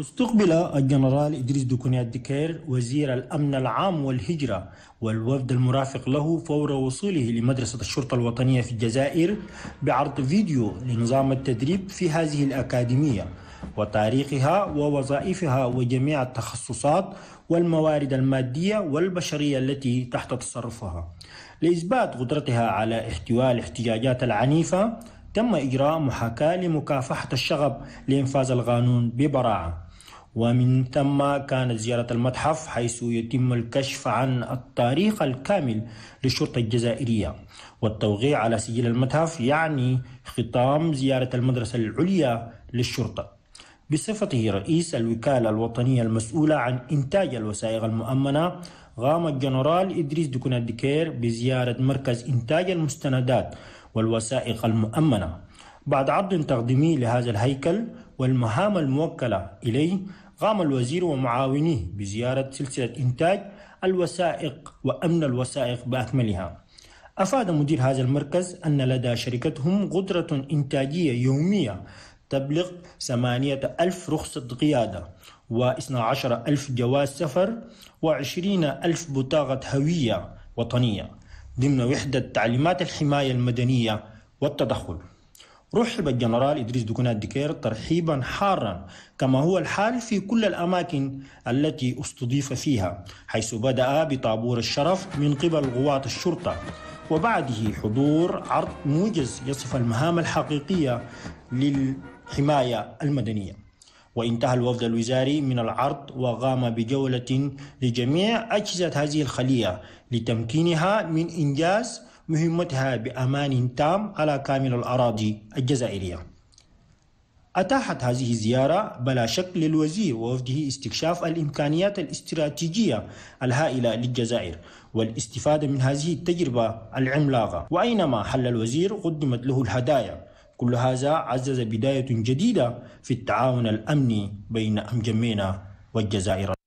استقبل الجنرال إدريس دوكونيات ديكير وزير الأمن العام والهجرة والوفد المرافق له فور وصوله لمدرسة الشرطة الوطنية في الجزائر بعرض فيديو لنظام التدريب في هذه الأكاديمية وتاريخها ووظائفها وجميع التخصصات والموارد المادية والبشرية التي تحت تصرفها. لإثبات قدرتها على احتواء الاحتجاجات العنيفة تم إجراء محاكاة لمكافحة الشغب لإنفاذ القانون ببراعة. ومن ثم كانت زيارة المتحف حيث يتم الكشف عن التاريخ الكامل للشرطة الجزائرية. والتوقيع على سجل المتحف يعني ختام زيارة المدرسة العليا للشرطة. بصفته رئيس الوكالة الوطنية المسؤولة عن إنتاج الوثائق المؤمنة قام الجنرال إدريس دكونات ديكير بزيارة مركز إنتاج المستندات والوثائق المؤمنة. بعد عرض تقديمي لهذا الهيكل والمهام الموكلة إليه قام الوزير ومعاونيه بزيارة سلسلة إنتاج الوثائق وأمن الوثائق بأكملها. أفاد مدير هذا المركز أن لدى شركتهم قدرة إنتاجية يومية تبلغ ثمانية ألف رخصة قيادة واثنا عشر ألف جواز سفر وعشرين ألف بطاقة هوية وطنية ضمن وحدة تعليمات الحماية المدنية والتدخل. رحب الجنرال إدريس دوكونات ديكير ترحيبا حارا كما هو الحال في كل الأماكن التي أستضيف فيها حيث بدأ بطابور الشرف من قبل قوات الشرطة وبعده حضور عرض موجز يصف المهام الحقيقية للحماية المدنية. وانتهى الوفد الوزاري من العرض وقام بجولة لجميع أجهزة هذه الخلية لتمكينها من إنجاز مهمتها بأمان تام على كامل الأراضي الجزائرية. أتاحت هذه الزيارة بلا شك للوزير ووفده استكشاف الإمكانيات الاستراتيجية الهائلة للجزائر والاستفادة من هذه التجربة العملاقة. وأينما حل الوزير قدمت له الهدايا كل هذا عزز بداية جديدة في التعاون الأمني بين أمجمينا والجزائر.